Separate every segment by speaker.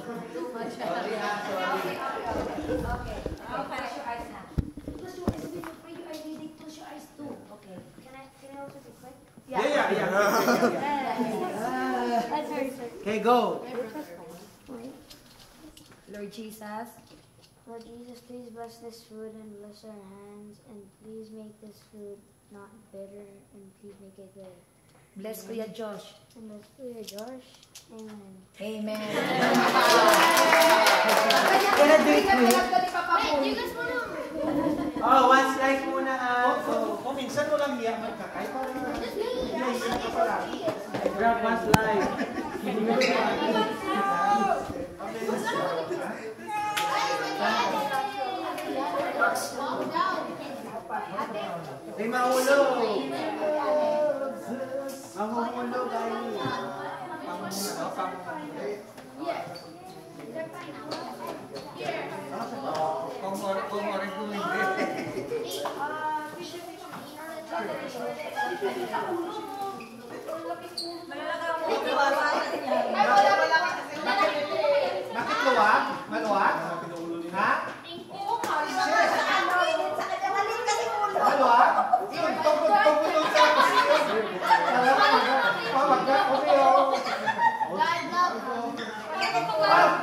Speaker 1: Too much.
Speaker 2: Sorry ha, sorry.
Speaker 1: Okay. Okay, close your eyes now. Close your eyes. Before you are reading, close your eyes too. Okay.
Speaker 3: Can I, can I also be quick?
Speaker 2: Yeah, yeah, yeah. yeah, yeah.
Speaker 3: That's very quick.
Speaker 2: Okay, go.
Speaker 1: Lord Jesus,
Speaker 3: Lord Jesus, please bless this food and bless our hands, and please make this food not bitter, and please make it good.
Speaker 1: Bless Kuya Josh.
Speaker 3: And bless Kuya Josh. Amen.
Speaker 1: Amen.
Speaker 2: Gonna do it quick.
Speaker 3: Wait, you guys wanna...
Speaker 2: Oh, one slice muna ha. So, kung minsan mo lang niya magkakay, parang naiiyak ka pala. Grab one slice. Ay, maulo. Mahuhulo, guys. Pang, ano, pang, kung, or- kung orin kung hindi. Bakit luwag? Maluwag? Ha? Maluwag? Yun, tungkol, tungkol sa position. Alam mo, pawag ka, okay, oh. Ah,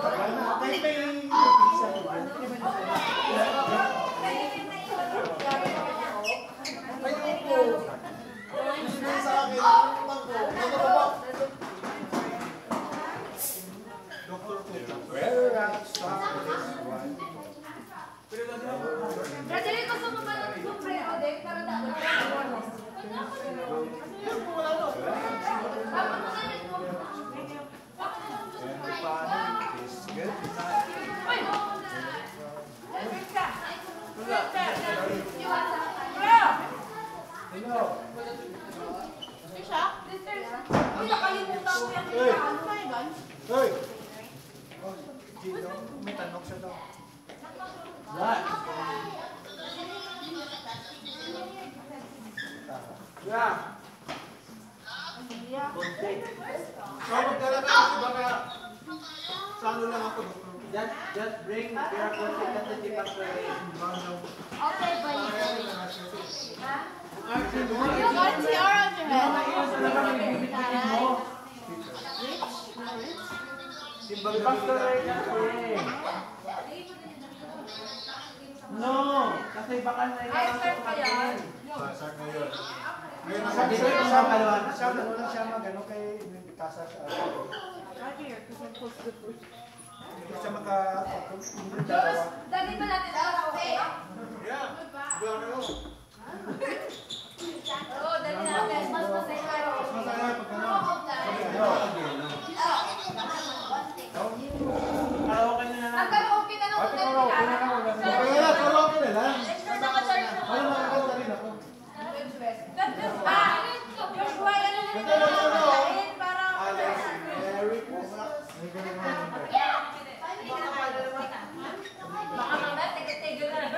Speaker 2: Amen. Yeah. Konti. So, sa lang ako. Just, just bring your of the
Speaker 1: Okay, bye.
Speaker 2: You
Speaker 1: got a tiara on your head.
Speaker 2: Ray kasi. No, kasi baka na
Speaker 1: sir pa yan.
Speaker 4: Basag na yun. Ngayon ang
Speaker 2: Sabi
Speaker 4: sabi
Speaker 2: ko
Speaker 4: ko
Speaker 2: sa kalwa.
Speaker 4: Siya, ano lang siya mag, ano, kay Kasa sa Hindi siya maka, hindi dalawa.
Speaker 1: Dali ba natin sa kape?
Speaker 4: Yeah. Buwan.
Speaker 1: Oo, dali natin. Mas masaya.
Speaker 4: Mas masaya pag ano.
Speaker 2: Karaoke na lang.
Speaker 1: Ang karaoke na nung
Speaker 4: Ate,
Speaker 1: hotel
Speaker 4: karaoke
Speaker 1: nila.
Speaker 4: na lang. Kaya na, karaoke na lang.
Speaker 1: Sure, naka-charge na
Speaker 4: Ano makakanta rin ako.
Speaker 1: Ah, Joshua, ano na
Speaker 4: Ito, ito, ito.
Speaker 1: nila? Para...
Speaker 4: Alex, Merry Christmas. May ganun na lang.
Speaker 1: Baka mamaya, tigil-tigil na rin.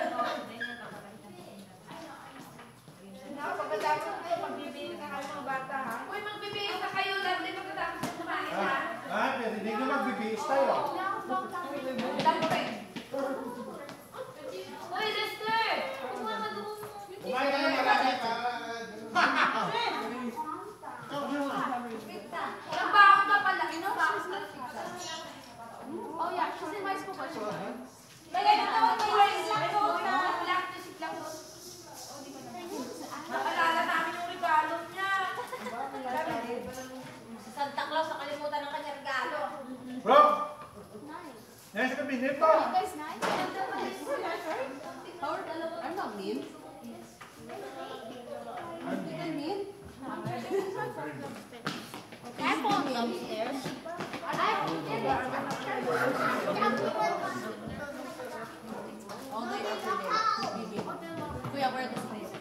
Speaker 1: Kayo, magbibihis na kayo mga bata, ha? Uy, magbibihis na kayo lang din pagkatapos na kumain, ha?
Speaker 4: Ah, ah, pero hindi ko magbibihis tayo.
Speaker 1: Damo rin. Uy, sister! Kumuha ka doon.
Speaker 4: Kumain ka ng marami para...
Speaker 1: Nagbaon ka pala. Inabaon ka Oh, yeah. Kasi mais ko ba siya? Lagay na tawag may rice lang doon na black to sit lang doon. Naalala namin yung regalo niya. Si Santa Claus nakalimutan ng kanyang regalo.
Speaker 4: Bro! Nasa kabinet pa.
Speaker 1: Guys, nice. Ganda pa rin po yan, sir. Howard, dalawa. Ano ang mean? mean? Can I phone me upstairs? I Julia, wear this place.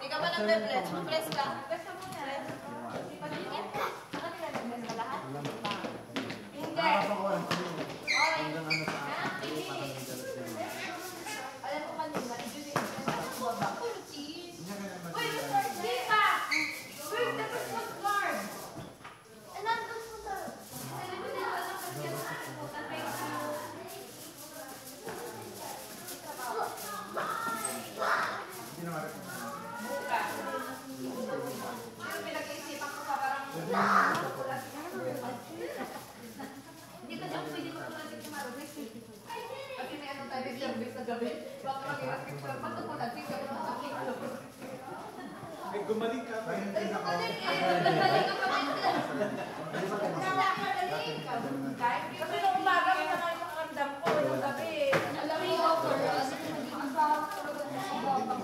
Speaker 1: Ikaw ba nagbe-bless? Mag-bless ka. Bless ka muna. Pag-ingat ka. Bakit ka nag-bless ka lahat? Hindi. Okay. Ha? Hindi. Alam ko kanina, hindi. Uy, cheese. Uy, hindi pa. Uy, tapos mag-guard. Eh, nandun po sa... Alam mo na, alam ko siya sa kalimutan. May Pero pinag-iisipan ko pa parang... Hindi ka dyan pwede magtulad yung marunong. Kasi may ano tayo service sa gabi. Baka mag-iwas picture. Matutulad, picture mo sa picture.
Speaker 4: Ay, gumaling ka pa.
Speaker 1: Kasi nung umaga, masama yung pakiramdam ko. Yung gabi, alam mo yung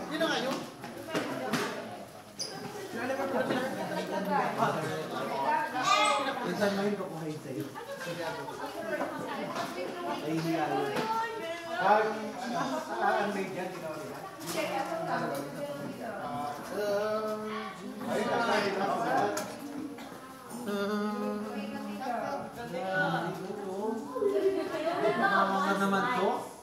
Speaker 4: Yun na nga yun.
Speaker 2: Minsan mo yun kukuhain sa'yo. Ay, hiya yun.
Speaker 4: Ah, ah, ang maid yan, ginawa nila. Ay, kakain na ako.
Speaker 2: Mga naman to.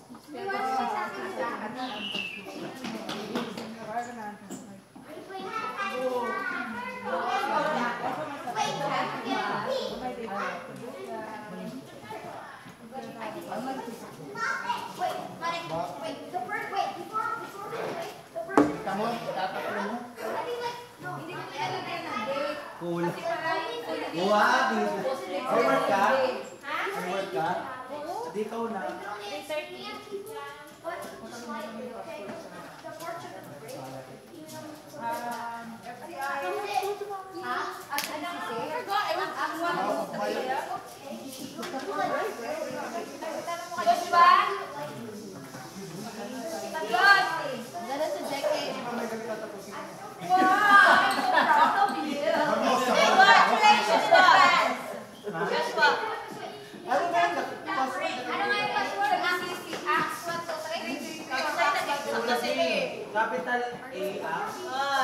Speaker 4: Tamo, tataklo mo.
Speaker 2: Cool. Wow, May work ka? May work ka? Hindi ikaw na.
Speaker 1: Joshua? Tatlon! Dala sa decade. Wow! I'm so proud of you. Congratulations in advance. Joshua.
Speaker 2: Ano ba yan?
Speaker 1: Ano nga yung password? ACC. Acts 1, 2, 3. Kasi
Speaker 2: Capital A, ah.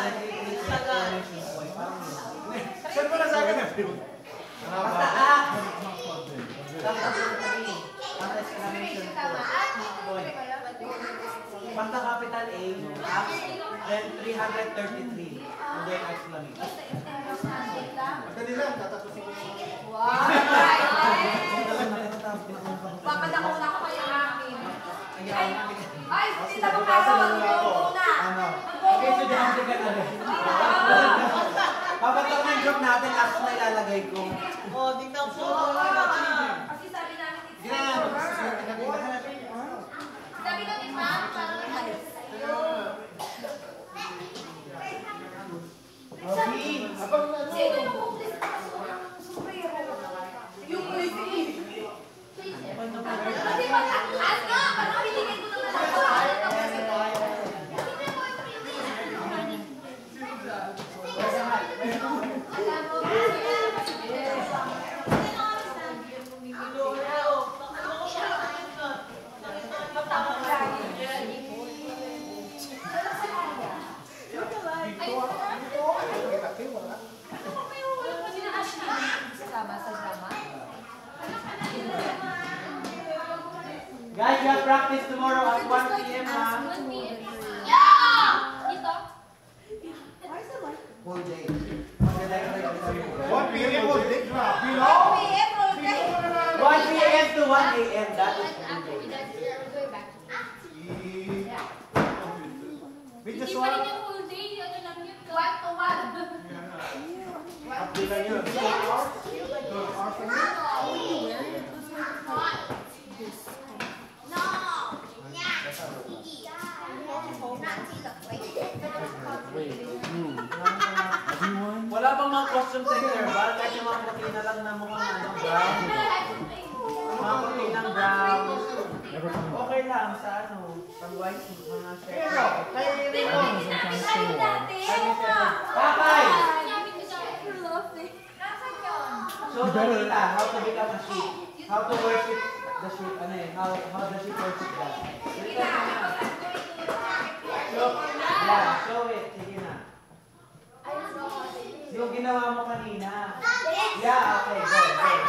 Speaker 2: Then A, exclamation point. Parang yun.
Speaker 4: Saan mo na sa akin?
Speaker 2: Basta A. Tapos A. Ang exclamation
Speaker 1: Tama.
Speaker 2: point. Point. Basta capital A, A, then 333. And then exclamation.
Speaker 4: Madali lang, tatapusin ko
Speaker 1: Wow! Baka nakuha ko kayo amin. Ay, ay, sila mo na.
Speaker 2: Ano?
Speaker 1: Mag-go
Speaker 2: Okay, so
Speaker 1: na.
Speaker 2: dyan ka na rin. Papatak yung group natin, as na ilalagay ko.
Speaker 5: Oh, tingnan po.
Speaker 2: Robbie!
Speaker 1: Sino yung hopeless na kasurang superhero? Yung Luigi. Kasi mataas ka,
Speaker 2: 1 p.m. Uh, yeah! Dito? Why is it like whole day?
Speaker 4: What PM whole day? Below? 1 PM
Speaker 2: 1 PM to 1 AM. That is whole day.
Speaker 1: Hindi pa rin yung whole day. Ano lang yun? 1 Up to Kanina, how to become a sheep. How to worship the sheep. Ano eh, how, how the sheep worship God. Sige na. Yeah, show it. Sige na. Yung ginawa mo kanina. Yeah, okay, go, go.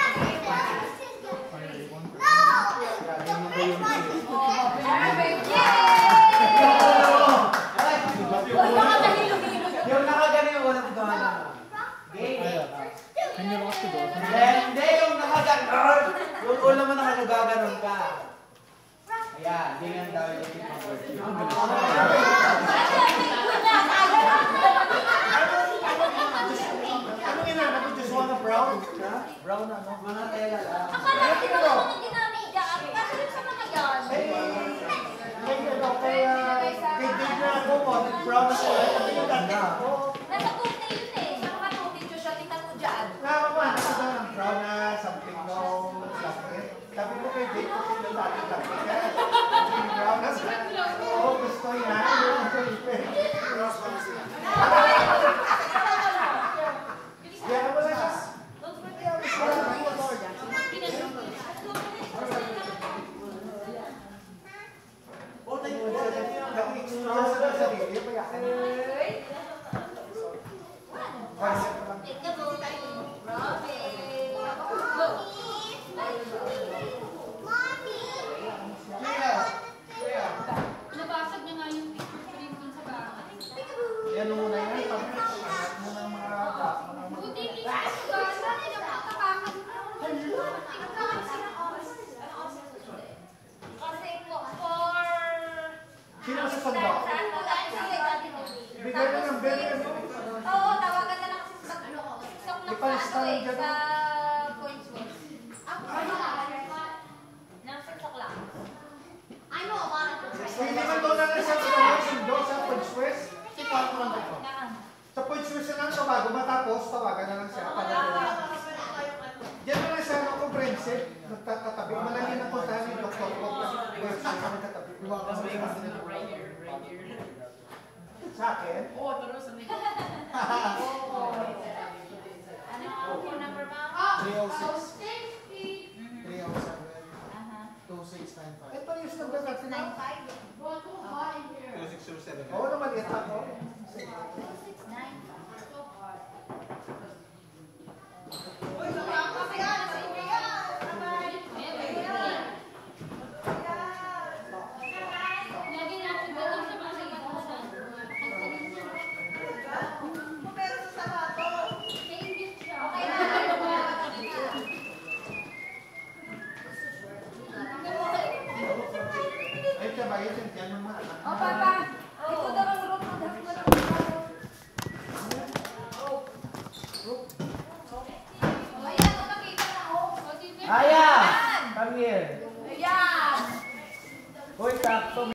Speaker 1: Hindi
Speaker 4: man doon na sa sundo sa Points West. Si Pato lang dito. Sa Points West na lang, bago matapos, tawagan na lang siya. Diyan na lang siya ano, comprehensive. Nagtatabi. Malaki na puntahan ni Dr. Bob. Website na nagtatabi. Sa akin?
Speaker 1: Oo, pero sa nito.
Speaker 6: Ano, phone number mo?
Speaker 4: 306 307 2695. Ito yung number natin na.
Speaker 6: 95.
Speaker 4: Oo, na maliit ako.
Speaker 5: Lagi